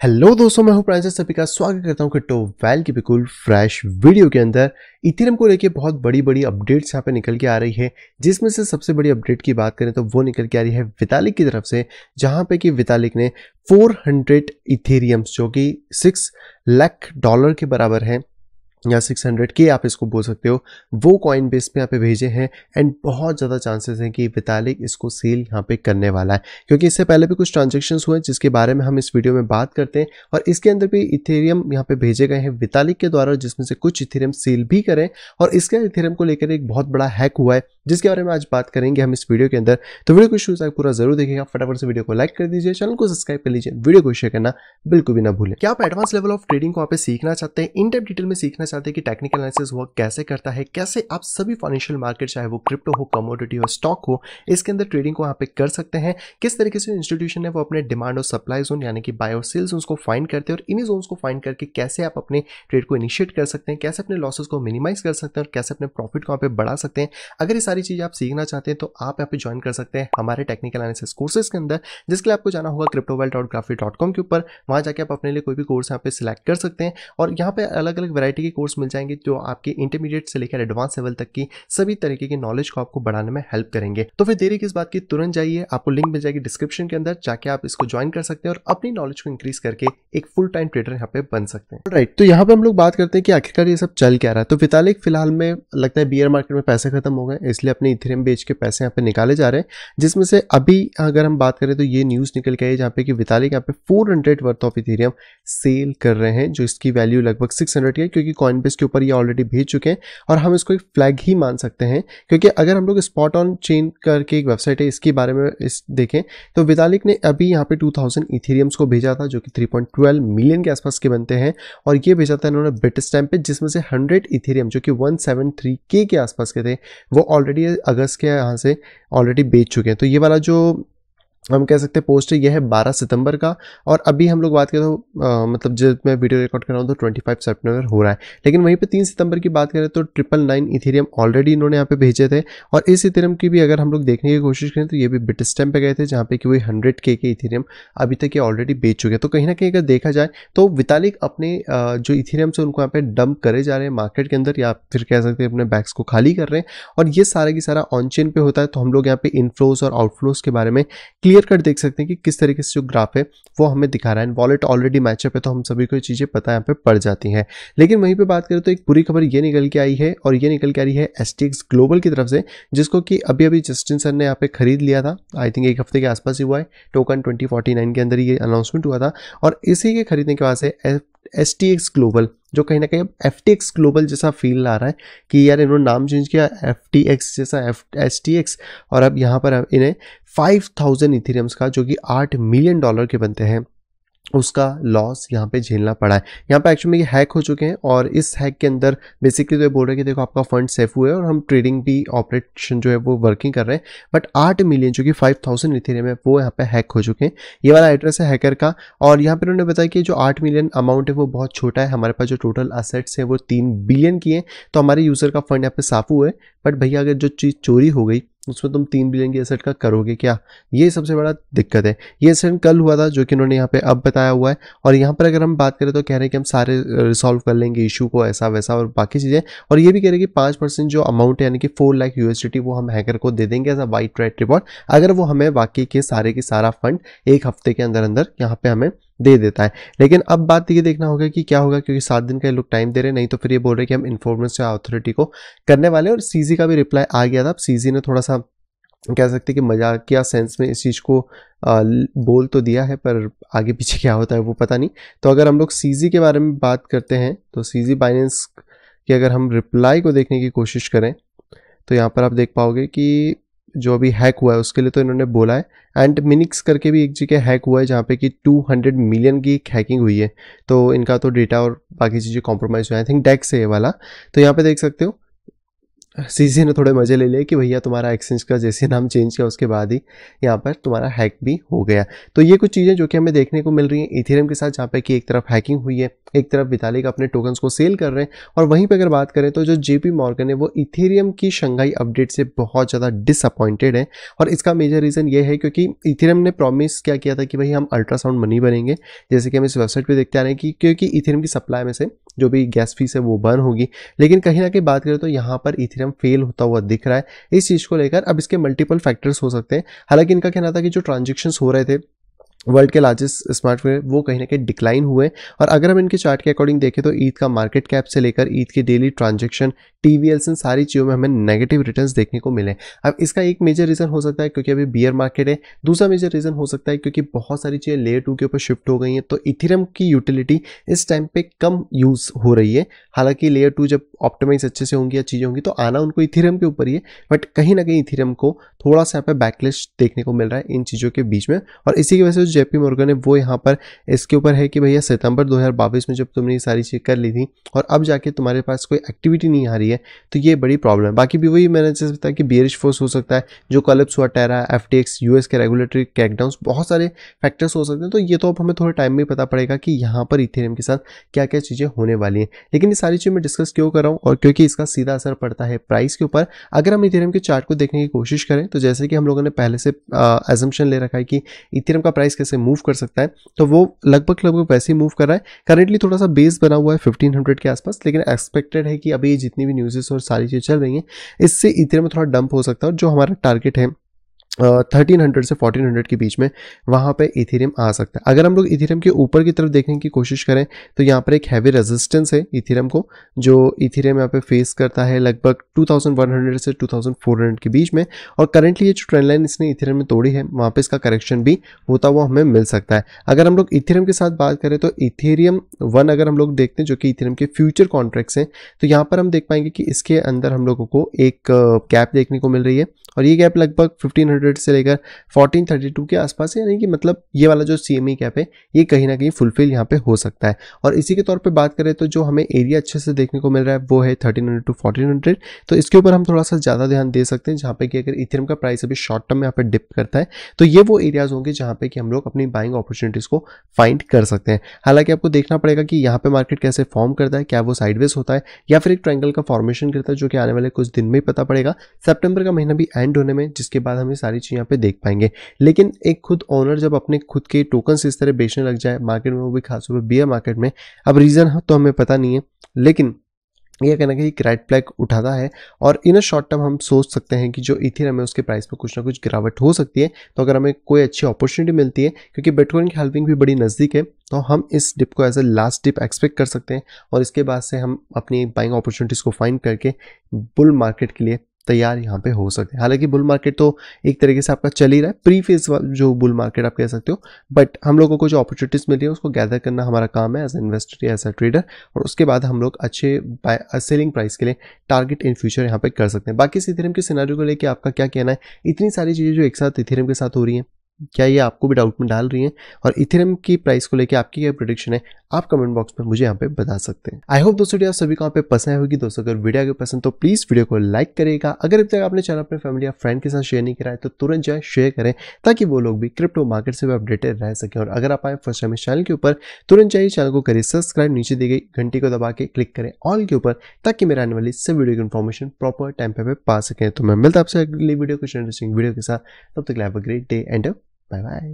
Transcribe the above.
Hello दोस्तों, मैं हूँ प्रांजल। सभी का स्वागत करता हूँ क्रिप्टो वैल की बिल्कुल फ्रेश वीडियो के अंदर। इथेरियम को लेके बहुत बड़ी बड़ी अपडेट्स यहाँ पे निकल के आ रही है। जिसमें से सबसे बड़ी अपडेट की बात करें तो वो निकल के आ रही है वितालिक की तरफ़ से, जहाँ पे कि वितालिक ने 400 इथेरियम्स जो कि सिक्स लैख डॉलर के बराबर है। या 600 के आप इसको बोल सकते हो। वो कॉइन बेस पे यहाँ पे भेजे हैं एंड बहुत ज़्यादा चांसेस हैं कि वितालिक इसको सेल यहाँ पे करने वाला है। क्योंकि इससे पहले भी कुछ ट्रांजेक्शन्स हुए हैं जिसके बारे में हम इस वीडियो में बात करते हैं और इसके अंदर भी इथेरियम यहाँ पे भेजे गए हैं वितालिक के द्वारा जिसमें से कुछ इथेरियम सेल भी करें और इसके इथेरियम को लेकर एक बहुत बड़ा हैक हुआ है। जिसके बारे में आज बात करेंगे हम इस वीडियो के अंदर। तो वीडियो को शुरू तक पूरा ज़रूर देखिएगा। फटाफट से वीडियो को लाइक कर दीजिए चैनल को सब्सक्राइब कर लीजिए। वीडियो को शेयर करना बिल्कुल भी ना भूलें। क्या आप एडवांस लेवल ऑफ़ ट्रेडिंग को आप सीखना चाहते हैं? इन टाइप डिटेल में सीखना चाहते हैं कि टेक्निकल एनालिसिस वर्क कैसे करता है? कैसे आप सभी फाइनेंशियल मार्केट चाहे वो क्रिप्टो हो कमोडिटी हो स्टॉक हो, इसके अंदर ट्रेडिंग को यहाँ पे कर सकते हैं। किस तरीके से इंस्टीट्यूशन है, वो अपने डिमांड और सप्लाई जोन यानी कि बायो सेल्स जोन को फाइंड करते हैं और इन्हीं जोन को फाइंड करके कैसे आप अपने ट्रेड को इनिशिएट कर सकते हैं, कैसे अपने लॉसेस को मिनिमाइज कर सकते हैं और कैसे अपने प्रॉफिट को यहाँ पे बढ़ा सकते हैं। अगर ये सारी चीज़ आप सीखना चाहते हैं तो आप यहाँ पे ज्वाइन कर सकते हैं हमारे टेक्निकल एनालिसिस कोर्सेज के अंदर, जिसके लिए आपको जाना होगा cryptowell dot graphy dot com के ऊपर। वहाँ जाके आप अपने लिए कोई भी कोर्स यहाँ पे सिलेक्ट कर सकते हैं और यहाँ पे अलग अलग वैरायटी के कोर्स मिल जाएँगे जो आपके इंटरमीडिएट से लेकर एडवांस लेवल तक की सभी तरीके की नॉलेज को आपको बढ़ाने में हेल्प करेंगे। तो फिर देरी किस बात की, तुरंत जाइए, आपको लिंक मिल जाएगी डिस्क्रिप्शन के अंदर, जाके आप इसको ज्वाइन कर सकते हैं और अपनी नॉलेज को इंक्रीज करके एक फुल टाइम ट्रेडर यहाँ पे बन सकते हैं। राइट तो यहाँ पे हम लोग बात करते हैं कि आखिरकार ये सब चल क्या रहा है? तो वितालिक फ़िलहाल में लगता है बियर मार्केट में पैसे खत्म हो गए इसलिए अपने इथेरियम बेच के पैसे यहाँ पे निकाले जा रहे हैं, जिसमें से अभी अगर हम बात करें तो ये न्यूज़ निकल के आई जहाँ पे कि वितालिक यहाँ पे 400 वर्थ ऑफ़ इथेरियम सेल कर रहे हैं, जो इसकी वैल्यू लगभग 600 की है क्योंकि कॉइन बेस के ऊपर ये ऑलरेडी भेज चुके हैं और हम इसको एक फ्लैग ही मान सकते हैं, क्योंकि अगर हम लोग स्पॉट ऑन चेन करके एक वेबसाइट है, इसके बारे में इस देखें तो वितालिक ने अभी यहाँ पे 2000 इथेरियम्स को भेजा था, जो कि 3.12 मिलियन के आसपास के बनते हैं, और ये भेजा था इन्होंने ब्रिटिश टाइम पे, जिसमें से 100 इथेरियम जो कि 173 के के आसपास के थे, वो ऑलरेडी अगस्त के यहाँ से ऑलरेडी बेच चुके हैं। तो ये वाला जो हम कह सकते हैं पोस्ट है, यह है 12 सितंबर का। और अभी हम लोग बात करें तो मतलब जब मैं वीडियो रिकॉर्ड कर रहा हूँ तो 25 सितंबर हो रहा है। लेकिन वहीं पे 3 सितंबर की बात करें तो ट्रिपल नाइन इथेरियम ऑलरेडी इन्होंने यहाँ पे भेजे थे। और इस इथेरियम की भी अगर हम लोग देखने की कोशिश करें तो ये भी बिट स्टैम पे गए थे, जहाँ पे कि वही हंड्रेड के के इथेरियम अभी तक ये ऑलरेडी बेच चुके हैं। तो कहीं ना कहीं अगर देखा जाए तो वितालिक अपने जो इथेरियम से उनको यहाँ पे डंप करे जा रहे हैं मार्केट के अंदर, या फिर कह सकते हैं अपने बैग्स को खाली कर रहे हैं। और ये सारा की सारा ऑन चेन पे होता है तो हम लोग यहाँ पे इनफ्लोज और आउटफ्लोज के बारे में क्लियर कट देख सकते हैं कि किस तरीके से जो ग्राफ है, वो हमें दिखा रहा है। वॉलेट ऑलरेडी मैचअप है तो हम सभी को ये चीज़ें पता यहाँ पे पड़ जाती हैं। लेकिन वहीं पे बात करें तो एक बुरी खबर ये निकल के आई है और ये निकल के आ रही है एस ग्लोबल की तरफ़ से, जिसको कि अभी अभी जस्टिन सर ने यहाँ पे खरीद लिया था। आई थिंक एक हफ़्ते के आसपास ही हुआ है। टोकन ट्वेंटी के अंदर ये अनाउंसमेंट हुआ था। और इसी के खरीदने के बाद से एस टी एक्स ग्लोबल जो कहीं ना कहीं अब एफ़ टी एक्स ग्लोबल जैसा फील आ रहा है कि यार इन्होंने नाम चेंज किया एफ़ टी एक्स जैसा एफ़ एस टी एक्स और अब यहाँ पर इन्हें फाइव थाउज़ेंड इथेरियम्स का, जो कि आठ मिलियन डॉलर के बनते हैं। उसका लॉस यहाँ पे झेलना पड़ा है। यहाँ पे एक्चुअली ये हैक हो चुके हैं और इस हैक के अंदर बेसिकली तो ये बोल रहे हैं कि देखो आपका फंड सेफ़ हुआ है और हम ट्रेडिंग भी ऑपरेशन जो है वो वर्किंग कर रहे हैं। बट आठ मिलियन जो कि फाइव थाउज़ेंड इथेरियम है, वो यहाँ पे हैक हो चुके हैं। ये वाला एड्रेस है हैकर का और यहाँ पर उन्होंने बताया कि जो आठ मिलियन अमाउंट है वो बहुत छोटा है। हमारे पास जो टोटल असेट्स हैं वो तीन बिलियन की हैं। तो हमारे यूज़र का फंड यहाँ पे साफ़ हुआ है। बट भैया, अगर जो चीज़ चोरी हो गई उसमें तुम तीन बिलियन की एसेट का करोगे क्या? ये सबसे बड़ा दिक्कत है। ये एसेट कल हुआ था, जो कि उन्होंने यहाँ पे अब बताया हुआ है। और यहाँ पर अगर हम बात करें तो कह रहे हैं कि हम सारे रिसॉल्व कर लेंगे इशू को ऐसा वैसा और बाकी चीज़ें। और ये भी कह रहे हैं कि पाँच परसेंट जो अमाउंट है, यानी कि फोर लाख यूएसडी वो हम हैकर को दे देंगे as a white right report अगर वो हमें बाकी के सारे के सारा फंड एक हफ़्ते के अंदर अंदर यहाँ पे हमें दे देता है। लेकिन अब बात ये देखना होगा कि क्या होगा क्योंकि सात दिन का ये लोग टाइम दे रहे नहीं तो फिर ये बोल रहे कि हम इन्फॉर्मेशन अथॉरिटी को करने वाले और सीजी का भी रिप्लाई आ गया था। सीजी ने थोड़ा सा कह सकते कि मजाकिया सेंस में इस चीज़ को आ, बोल तो दिया है पर आगे पीछे क्या होता है वो पता नहीं। तो अगर हम लोग सीजी के बारे में बात करते हैं तो सीजी बाइनेंस की अगर हम रिप्लाई को देखने की कोशिश करें तो यहाँ पर आप देख पाओगे कि जो अभी हैक हुआ है, उसके लिए तो इन्होंने बोला है। एंड मिनिक्स करके भी एक जगह हैक हुआ है, जहाँ पे कि 200 मिलियन की हैकिंग हुई है। तो इनका तो डेटा और बाकी चीज़ें कॉम्प्रोमाइज़ हुआ है। आई थिंक डेक्स है ये वाला। तो यहाँ पे देख सकते हो सी ने थोड़े मज़े ले लिए कि भैया तुम्हारा एक्सचेंज का जैसे नाम चेंज किया, उसके बाद ही यहाँ पर तुम्हारा हैक भी हो गया। तो ये कुछ चीज़ें जो कि हमें देखने को मिल रही हैं इथेरियम के साथ, जहाँ पे कि एक तरफ़ हैकिंग हुई है, एक तरफ़ वितालिक अपने टोकन्स को सेल कर रहे हैं और वहीं पर अगर बात करें तो जो जेपी मॉर्गन है, वो इथेरियम की शंघाई अपडेट से बहुत ज़्यादा डिसअपॉइंटेड है। और इसका मेजर रीज़न ये है क्योंकि इथेरियम ने प्रॉमिस क्या किया था कि भाई हम अल्ट्रासाउंड मनी बनेंगे जैसे कि हम इस वेबसाइट पर देखते आ रहे हैं कि क्योंकि इथेरियम की सप्लाई में से जो भी गैस फ़ीस है वो बर्न होगी। लेकिन कहीं ना कहीं बात करें तो यहाँ पर इथेरियम फेल होता हुआ दिख रहा है। इस चीज़ को लेकर अब इसके मल्टीपल फैक्टर्स हो सकते हैं। हालाँकि इनका कहना था कि जो ट्रांजेक्शन हो रहे थे वर्ल्ड के लार्जेस्ट स्मार्टफ़ोन वो कहीं ना कहीं डिक्लाइन हुए और अगर हम इनके चार्ट के अकॉर्डिंग देखें तो ईद का मार्केट कैप से लेकर ईद की daily transaction T V Ls इन सारी चीज़ों में हमें नेगेटिव रिटर्न्स देखने को मिले अब इसका एक मेजर रीज़न हो सकता है क्योंकि अभी बियर मार्केट है। दूसरा मेजर रीज़न हो सकता है क्योंकि बहुत सारी चीज़ें लेयर टू के ऊपर शिफ्ट हो गई हैं तो इथेरियम की यूटिलिटी इस टाइम पे कम यूज़ हो रही है। हालाँकि लेयर टू जब ऑप्टिमाइज अच्छे से होंगी या चीज़ें होंगी तो आना उनको इथेरियम के ऊपर ही है। बट कहीं ना कहीं इथेरियम को थोड़ा सा यहाँ पे बैकलिस्ट देखने को मिल रहा है इन चीज़ों के बीच में। और इसी की वजह से जेपी मोर्गन है वो यहाँ पर इसके ऊपर है कि भैया सितंबर 2022 में जब तुमने ये सारी चीज़ कर ली थी और अब जाके तुम्हारे पास कोई एक्टिविटी नहीं आ रही है तो ये बड़ी प्रॉब्लम है। बाकी भी वही मैंने जैसे बताया कि बियरिश फोर्स हो सकता है, जो कलप्स हुआ टेरा एफ़ टी के रेगुलेटरी क्रैकडाउन बहुत सारे फैक्टर्स हो सकते हैं। तो ये तो अब हमें थोड़े टाइम में पता पड़ेगा कि यहाँ पर इथेरियम के साथ क्या क्या चीज़ें होने वाली हैं। लेकिन ये सारी चीज़ मैं डिस्कस क्यों कर रहा हूँ और क्योंकि इसका सीधा असर पड़ता है प्राइस के ऊपर, अगर हम इथेरियम के चार्ट को देखने की कोशिश करें तो जैसे कि हम लोगों ने पहले से एजम्पन ले रखा है कि इथेरियम का प्राइस कैसे मूव कर सकता है तो वो लगभग लगभग वैसे ही मूव कर रहा है। करेंटली थोड़ा सा बेस बना हुआ है फिफ्टीन हंड्रेड के आसपास, लेकिन एक्सपेक्टेड है कि अभी जितनी भी न्यूज़ेस और सारी चीज़ें चल रही हैं, इससे इतने में थोड़ा डंप हो सकता है और जो हमारा टारगेट है थर्टीन हंड्रेड से फोर्टीन हंड्रेड के बीच में वहाँ पे इथेरियम आ सकता है। अगर हम लोग इथेरियम के ऊपर की तरफ़ देखने की कोशिश करें तो यहाँ पर एक हैवी रेजिस्टेंस है इथेरियम को, जो इथेरियम यहाँ पे फेस करता है लगभग 2100 से 2400 के बीच में। और करेंटली ये जो ट्रेंड लाइन इसने इथेरियम में तोड़ी है, वहाँ पर इसका करेक्शन भी होता हुआ हमें मिल सकता है। अगर हम लोग इथेरियम के साथ बात करें तो इथेरियम वन अगर हम लोग देखते हैं, जो कि इथेरियम के फ्यूचर कॉन्ट्रैक्ट्स हैं तो यहाँ पर हम देख पाएँगे कि इसके अंदर हम लोगों को एक गैप देखने को मिल रही है। और ये गैप लगभग फिफ्टीन हंड्रेड से लेकर फोर्टीन थर्टी टू के आसपास यानी कि मतलब ये वाला जो सी एम ई कैप है, ये कहीं ना कहीं फुलफिल यहाँ पे हो सकता है। और इसी के तौर पे बात करें तो जो हमें एरिया अच्छे से देखने को मिल रहा है, वो है thirteen hundred to fourteen hundred तो इसके ऊपर हम थोड़ा सा ज़्यादा ध्यान दे सकते हैं, जहाँ पे कि अगर इथेरियम का प्राइस अभी शॉर्ट टर्म में यहाँ पे डिप करता है तो ये वो एरियाज़ होंगे जहाँ पे कि हम लोग अपनी बाइंग अपॉर्चुनिटीज़ को फाइंड कर सकते हैं। हालाँकि आपको देखना पड़ेगा कि यहाँ पे मार्केट कैसे फॉर्म करता है, क्या वो साइडवेज होता है, या फिर एक ट्रायंगल का फॉर्मेशन करता है, जो कि आने वाले कुछ दिन में ही पता पड़ेगा। सेप्टेम्बर का महीना भी एंड होने में, जिसके बाद हम सारी चीज़ यहाँ पे देख पाएँगे। लेकिन एक खुद ओनर जब अपने खुद के टोकन इस तरह बेचने लग जाए मार्केट में वो भी खासतौर पर बियर मार्केट में, अब रीज़न तो हमें पता नहीं है। लेकिन यह कहना कि एक रेड फ्लैग उठाता है और इन शॉर्ट टर्म हम सोच सकते हैं कि जो इथेरियम है उसके प्राइस में कुछ ना कुछ गिरावट हो सकती है तो अगर हमें कोई अच्छी अपॉर्चुनिटी मिलती है, क्योंकि बिटकॉइन की हेल्पिंग भी बड़ी नज़दीक है तो हम इस डिप को as a last dip expect कर सकते हैं और इसके बाद से हम अपनी बाइंग अपॉर्चुनिटीज़ को फाइंड करके बुल मार्केट के लिए तैयार यहाँ पे हो सकते हैं। हालाँकि बुल मार्केट तो एक तरीके से आपका चल ही रहा है। प्री फ़ेज़ जो बुल मार्केट आप कह सकते हो बट हम लोगों को जो अपॉर्चुनिटीज़ मिल रही है, उसको गैदर करना हमारा काम है एज इन्वेस्टर या एज अ ट्रेडर और उसके बाद हम लोग अच्छे सेलिंग प्राइस के लिए टारगेट इन फ्यूचर यहाँ पर कर सकते हैं। बाकी इस इथेरियम के सिनारियो को लेकर आपका क्या कहना है? इतनी सारी चीज़ें जो एक साथ इथेरियम के साथ हो रही हैं क्या ये आपको भी डाउट में डाल रही हैं? और इथेरियम की प्राइस को लेकर आपकी क्या प्रोडिक्शन है? आप कमेंट बॉक्स में मुझे यहाँ पे बता सकते हैं। आई होप दोस्तों आप सभी को यहाँ पे पसंद होगी। दोस्तों, अगर वीडियो अगर पसंद तो प्लीज़ वीडियो को लाइक करेगा अगर अब तक आपने चैनल अपने फैमिली या फ्रेंड के साथ शेयर नहीं करा है तो तुरंत जाए शेयर करें, ताकि वो लोग भी क्रिप्टो मार्केट से भी अपडेटेड रह सके। और अगर आप आए फ़र्स्ट टाइम इस चैनल के ऊपर, तुरंत जाइए चैनल को करिए सब्सक्राइब नीचे दी गई घंटी को दबा के क्लिक करें ऑल के ऊपर, ताकि मेरे आने वाली सब वीडियो की इन्फॉर्मेशन प्रॉपर टाइम पे पा सकें। तो मैं मिलता आपसे अगली वीडियो कुछ इंटरेस्टिंग वीडियो के साथ। तब तक have a great day and bye bye